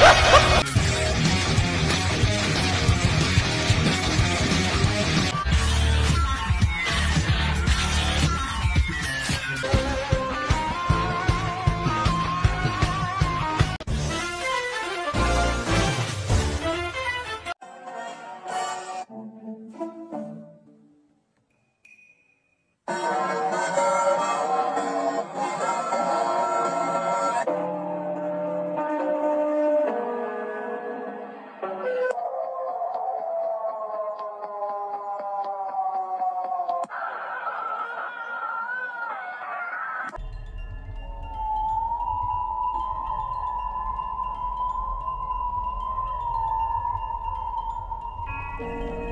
Ha ha ha! Bye.